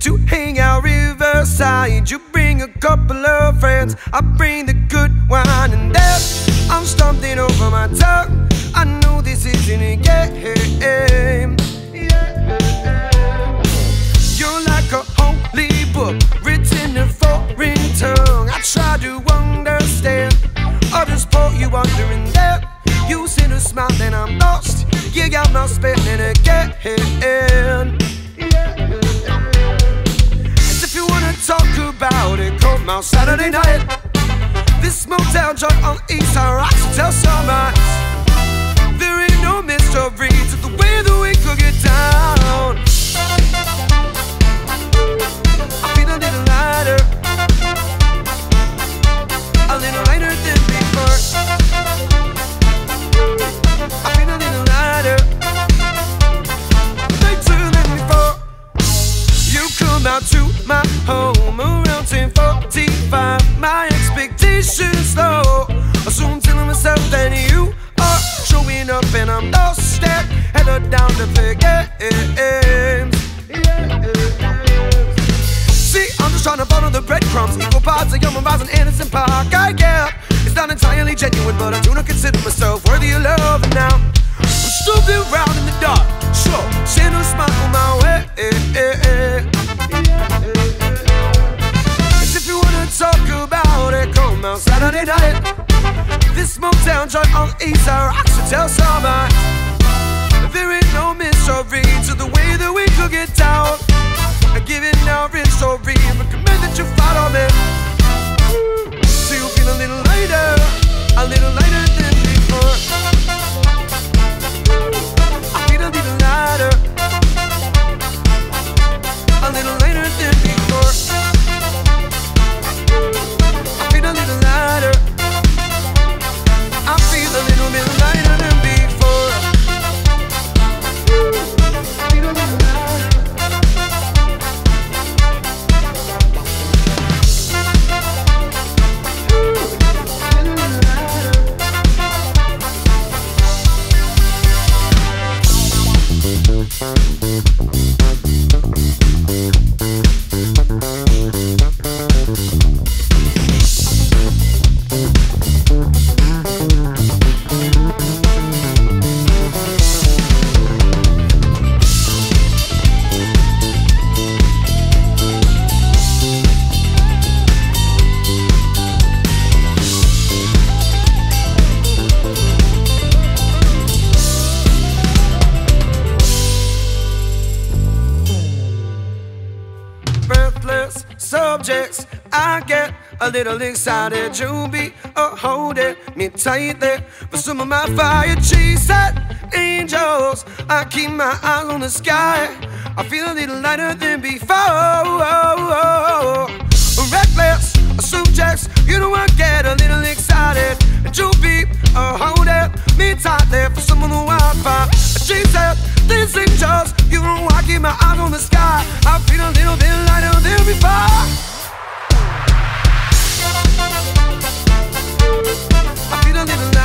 to hang out riverside. You bring a couple of friends, I bring the good wine, and there I'm stumbling over my tongue. I know this isn't a game. You're like a holy book written in a foreign tongue. I try to understand, others pull you under in there. You see a smile, then I'm lost. You got my spinning again. Out Saturday night. This motel joint on East Side rocks until summer. There ain't no mystery I'm lost. Step headed down the big games. See, I'm just trying to follow the breadcrumbs. Equal parts of human rise and innocent park. I get it's not entirely genuine, but I do not consider myself worthy of love. And now I'm stooping around in the dark. Sure, send a smile my way. As if you wanna talk about it, come out Saturday night. This motel joint on Side rocks until summer. There ain't no mystery to the way that we could get down. Giving our story, recommend that you follow me. Subjects. I get a little excited. You be a holding me tightly. For some of my fire chasing angels, I keep my eyes on the sky. I feel a little lighter than before. Reckless subjects, you know I get a little excited. And you be a holding me tightly. For some of the wildfire chasing these angels, you know I keep my eyes on the sky. I feel a little bit lighter than before. a little